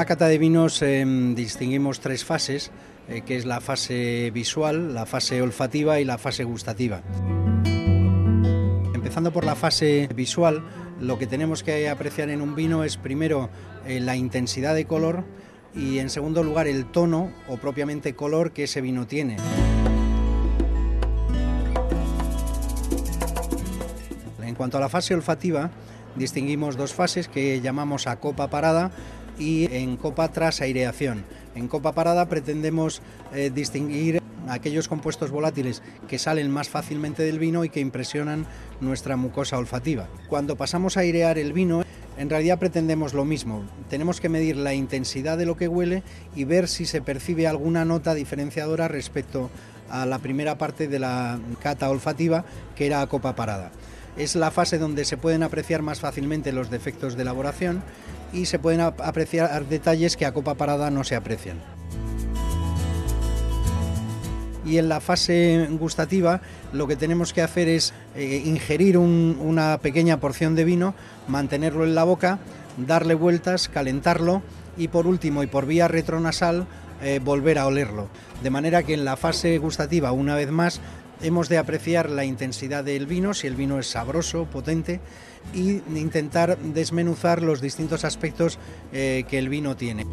una cata de vinos em, distinguimos tres fases, eh, que es la fase visual, la fase olfativa y la fase gustativa. Empezando por la fase visual, lo que tenemos que apreciar en un vino es primero eh, la intensidad de color y en segundo lugar el tono o propiamente color que ese vino tiene. En cuanto a la fase olfativa, distinguimos dos fases que llamamos a copa parada y en copa tras aireación. En copa parada pretendemos eh, distinguir aquellos compuestos volátiles que salen más fácilmente del vino y que impresionan nuestra mucosa olfativa. Cuando pasamos a airear el vino, en realidad pretendemos lo mismo. Tenemos que medir la intensidad de lo que huele y ver si se percibe alguna nota diferenciadora respecto a la primera parte de la cata olfativa, que era a copa parada. Es la fase donde se pueden apreciar más fácilmente los defectos de elaboración y se pueden apreciar detalles que a copa parada no se aprecian. Y en la fase gustativa lo que tenemos que hacer es eh, ingerir una pequeña porción de vino, mantenerlo en la boca, darle vueltas, calentarlo y por último y por vía retronasal eh, volver a olerlo. De manera que en la fase gustativa, una vez más, hemos de apreciar la intensidad del vino, si el vino es sabroso, potente, y intentar desmenuzar los distintos aspectos eh, que el vino tiene.